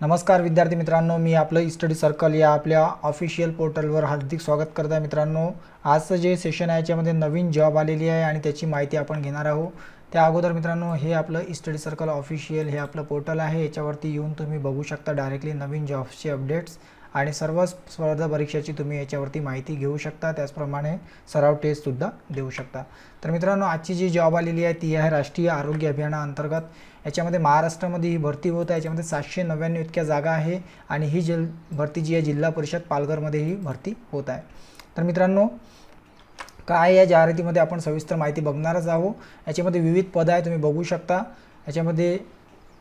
नमस्कार विद्यार्थी मित्रांनो मी आपलं स्टडी सर्कल या आपल्या ऑफिशियल पोर्टलवर हार्दिक स्वागत करत आहे मित्रांनो. आजचं जे सेशन आहे याच्यामध्ये नवीन जॉब आलेली आहे आणि त्याची माहिती आपण घेणार आहोत. त्या अगोदर मित्रांनो हे आपलं स्टडी सर्कल ऑफिशियल हे आपलं पोर्टल आहे. याच्यावरती येऊन तुम्ही बघू शकता डायरेक्टली नवीन जॉब्सचे अपडेट्स आणि सर्व स्पर्धा परीक्षेची तुम्ही याच्यावरती माहिती घेऊ शकता. त्याचप्रमाणे सराव टेस्टसुद्धा देऊ शकता. तर मित्रांनो आजची जी जॉब आलेली आहे ती आहे राष्ट्रीय आरोग्य अभियानाअंतर्गत. याच्यामध्ये महाराष्ट्रामध्ये ही भरती होत आहे. याच्यामध्ये सातशे नव्याण्णव इतक्या जागा आहे आणि ही जल भरती जी आहे जिल्हा परिषद पालघरमध्ये ही भरती होत आहे. तर मित्रांनो काय या जाहिरातीमध्ये आपण सविस्तर माहिती बघणारच आहोत. याच्यामध्ये विविध पदं आहे तुम्ही बघू शकता. याच्यामध्ये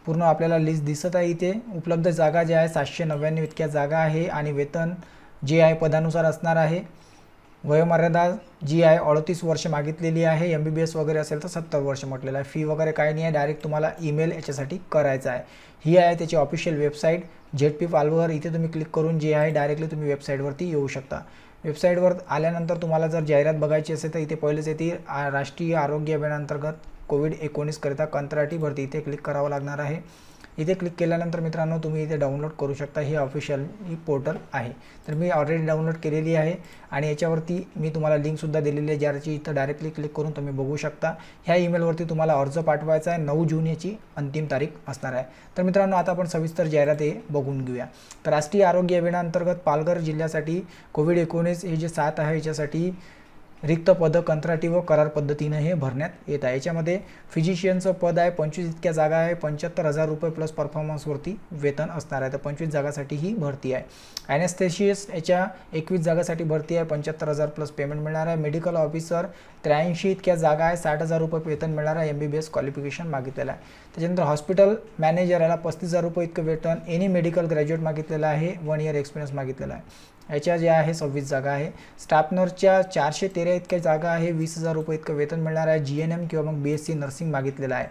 पूर्ण आपल्याला लिस्ट दिसत आहे इथे. उपलब्ध जागा ज्या आहे सातशे नव्याण्णव इतक्या जागा आहे आणि वेतन जे आहे पदानुसार असणार आहे. वयोमर्यादा जी आहे अडतीस वर्ष मागितलेली आहे. एम बी बी एस वगैरे असेल तर सत्तर वर्ष म्हटलेलं आहे. फी वगैरे काही नाही आहे. डायरेक्ट तुम्हाला ईमेल याच्यासाठी करायचा आहे. ही आहे त्याची ऑफिशियल वेबसाईट झेड पी पालवर इथे तुम्ही क्लिक करून जे आहे डायरेक्टली तुम्ही वेबसाईटवरती येऊ शकता. वेबसाईटवर आल्यानंतर तुम्हाला जर जाहिरात बघायची असेल तर इथे पहिलेच येते राष्ट्रीय आरोग्य अभियानांतर्गत कोविड एकोणीसकरिता कंत्राटी भरती. इथे क्लिक करावं लागणार आहे. इथे क्लिक केल्यानंतर मित्रांनो तुम्ही इथे डाउनलोड करू शकता. ही ऑफिशियल ही पोर्टल आहे. तर मी ऑलरेडी डाउनलोड केलेली आहे आणि याच्यावरती मी तुम्हाला लिंकसुद्धा दिलेली आहे. ज्याची इथं डायरेक्टली क्लिक करून तुम्ही बघू शकता. ह्या ईमेलवरती तुम्हाला अर्ज पाठवायचा आहे. नऊ जून याची अंतिम तारीख असणार आहे. तर मित्रांनो आता आपण सविस्तर जाहिरात हे बघून घेऊया. तर राष्ट्रीय आरोग्य अभियानाअंतर्गत पालघर जिल्ह्यासाठी कोविड एकोणीस हे जे सात आहे याच्यासाठी रिक्त पदं कंत्राटी व करार पद्धतीनं हे भरण्यात येत आहे. याच्यामध्ये फिजिशियनचं पद आहे पंचवीस इतक्या जागा आहे पंच्याहत्तर हजार रुपये प्लस परफॉर्मन्सवरती वेतन असणार आहे. तर पंचवीस जागासाठी ही भरती आहे. ॲनेस्थेशियस याच्या एकवीस जागासाठी भरती आहे पंच्याहत्तर हजार प्लस पेमेंट मिळणार आहे. मेडिकल ऑफिसर त्र्याऐंशी इतक्या जागा आहे साठ हजार रुपये वेतन मिळणार आहे. M B B S qualification मागितलेलं आहे. त्याच्यानंतर हॉस्पिटल मॅनेजर याला पस्तीस हजार रुपये इतकं वेतन एनी मेडिकल ग्रॅज्युएट मागितलेलं आहे वन इयर एक्सपिरियन्स मागितलेला आहे. याच्या ज्या आहे सव्वीस जागा आहे. स्टाफ नर्सच्या चारशे तेरा इतक्या जागा आहे वीस हजार रुपये इतकं वेतन मिळणार आहे. जी एन एम किंवा मग बी एस सी नर्सिंग मागितलेलं आहे.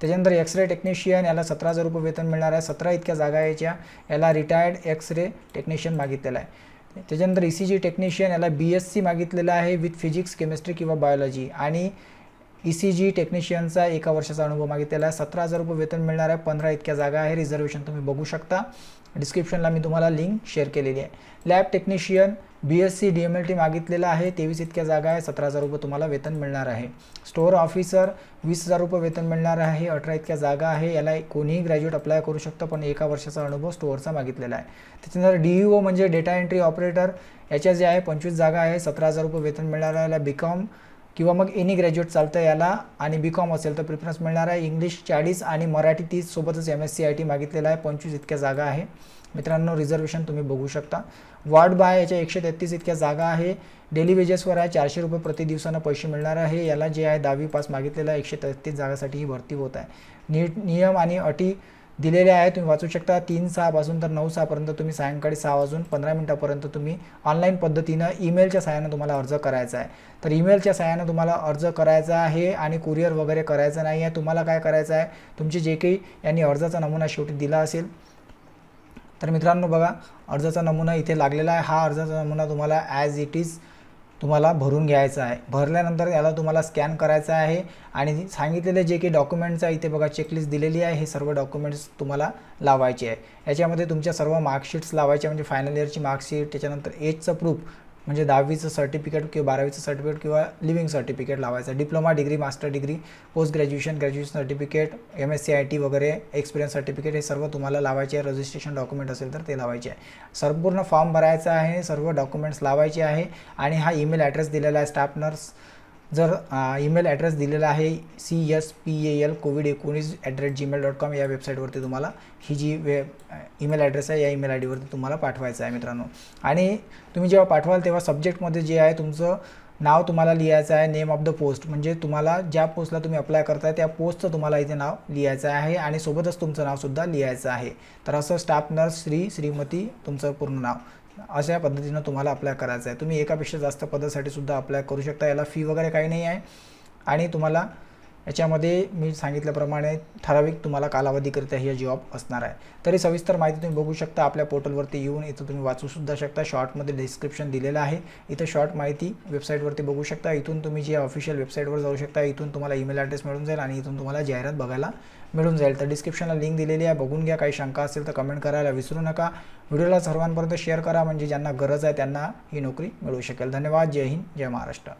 त्याच्यानंतर एक्स रे टेक्निशियन याला सतरा हजार रुपये वेतन मिळणार आहे. सतरा इतक्या जागा याच्या. याला रिटायर्ड एक्स रे टेक्निशियन मागितलेला आहे. त्याच्यानंतर ई सी जी टेक्निशियन याला बी एस सी मागितलेलं आहे विथ फिजिक्स केमिस्ट्री किंवा बायोलॉजी आणि ई सी जी टेक्निशियनचा एका वर्षाचा अनुभव मागितलेला आहे. सतरा हजार रुपये वेतन मिळणार आहे. पंधरा इतक्या जागा आहे. रिझर्वेशन तुम्ही बघू शकता. डिस्क्रिप्शनला मी तुम्हाला लिंक शेअर केलेली आहे. Lab technician B S C D M L T मागितलेला आहे. तेवीस इतक्या जागा आहे. सतरा हजार रुपये तुम्हाला वेतन मिळणार आहे. स्टोअर ऑफिसर वीस हजार रुपये वेतन मिळणार आहे. अठरा इतक्या जागा आहे. याला कोणीही ग्रॅज्युएट अप्लाय करू शकतं पण एका वर्षाचा अनुभव स्टोअरचा मागितलेला आहे. त्याच्यानंतर डी ओ म्हणजे डेटा एंट्री ऑपरेटर याच्या जे आहे पंचवीस जागा आहे. सतरा हजार रुपये वेतन मिळणार आहे. याला बी कॉम किंवा मग एनी ग्रॅज्युएट चालतं याला आणि बी कॉम असेल तर प्रिफरन्स मिळणार आहे. इंग्लिश चाळीस आणि मराठी तीस सोबतच M S C I T मागितलेला आहे. पंचवीस इतक्या जागा आहे. मित्रांनो रिझर्वेशन तुम्ही बघू शकता. वॉर्ड बाय याच्या एकशे तेहतीस इतक्या जागा आहे. डेली वेजेसवर आहे. चारशे रुपये प्रति दिवसानं पैसे मिळणार आहे. याला जे आहे दहावी पास मागितलेला एकशे तेहतीस जागासाठी ही भरती होत आहे. नीट नियम आणि अटी दिलेले आहे तुम्ही वाचू शकता. तीन सहापासून तर नऊ सहापर्यंत तुम्ही सायंकाळी सहा वाजून पंधरा मिनटापर्यंत तुम्ही ऑनलाईन पद्धतीनं ईमेलच्या सहाय्यानं तुम्हाला अर्ज करायचा आहे. तर ईमेलच्या सहाय्यानं तुम्हाला अर्ज करायचा आहे आणि कुरिअर वगैरे करायचं नाही आहे तुम्हाला काय करायचं आहे? तुमचे जे काही यांनी अर्जाचा नमुना शेवटी दिला असेल. तर मित्रांनो बघा अर्जाचा नमुना इथे लागलेला आहे. हा अर्जाचा नमुना तुम्हाला ॲज इट इज तुम्हाला भरून घ्यायचं आहे. भरल्यानंतर याला तुम्हाला स्कॅन करायचा आहे आणि सांगितलेले जे काही डॉक्युमेंट्स आहे इथे बघा चेकलिस्ट दिलेली आहे. हे सर्व डॉक्युमेंट्स तुम्हाला लावायचे आहे. याच्यामध्ये तुमच्या सर्व मार्कशीट्स लावायचे म्हणजे फायनल इयरची मार्कशीट त्याच्यानंतर एजचं प्रूफ म्हणजे दहावीचं सर्टिफिकेट किंवा बारावीचं सर्टिफिकेट किंवा लिव्हिंग सर्टिफिकेट लावायचं. Diploma degree master degree post graduation graduation certificate M S C I T वगैरे एक्सपिरियन्स सर्टिफिकेट हे सर्व तुम्हाला लावायचे आहे. रजिस्ट्रेशन डॉक्युमेंट असेल तर ते लावायचे आहे. संपूर्ण फॉर्म भरायचा आहे सर्व डॉक्युमेंट्स लावायचे आहे आणि हा ईमेल ॲड्रेस दिलेला आहे स्टाफ नर्स जर ईमेल ॲड्रेस दिलेला आहे C S P A L Covid एकोणीस at the rate Gmail dot com या वेबसाईटवरती तुम्हाला. ही जी वे ईमेल ॲड्रेस आहे या ईमेल आय डीवरती तुम्हाला पाठवायचं आहे मित्रांनो. आणि तुम्ही जेव्हा पाठवाल तेव्हा सब्जेक्टमध्ये जे आहे तुमचं नाव तुम्हाला लिहायचं आहे नेम ऑफ द पोस्ट म्हणजे तुम्हाला ज्या पोस्टला तुम्ही अप्लाय करताय त्या पोस्टचं तुम्हाला इथे नाव लिहायचं आहे आणि सोबतच तुमचं नावसुद्धा लिहायचं आहे. तर असं स्टाफ नर्स श्री श्रीमती तुमचं पूर्ण नाव. अशा पद्धतीनं तुम्हाला अप्लाय करायचं आहे तुम्ही एकापेक्षा जास्त पदासाठी सुद्धा अप्लाय करू शकता. याला फी वगैरे काही नाही आहे आणि तुम्हाला याच्यामध्ये मी सांगितल्याप्रमाणे ठराविक तुम्हाला कालावधीकरिता ही जॉब असणार आहे. तरी सविस्तर माहिती तुम्ही बघू शकता. आपल्या पोर्टलवरती येऊन इथं तुम्ही वाचूसुद्धा शकता. शॉर्टमध्ये डिस्क्रिप्शन दिलेलं आहे. इथं शॉर्ट माहिती वेबसाईटवरती बघू शकता. इथून तुम्ही जे ऑफिशियल वेबसाईटवर जाऊ शकता इथून तुम्हाला ईमेल ॲड्रेस मिळून जाईल आणि इथून तुम्हाला जाहिरात बघायला मिळून जाईल. तर डिस्क्रिप्शनला लिंक दिलेली आहे. बघून घ्या. काही शंका असेल तर कमेंट करायला विसरू नका. व्हिडिओला सर्वांपर्यंत शेअर करा. म्हणजे ज्यांना गरज आहे त्यांना ही नोकरी मिळू शकेल. धन्यवाद. जय हिंद. जय महाराष्ट्र.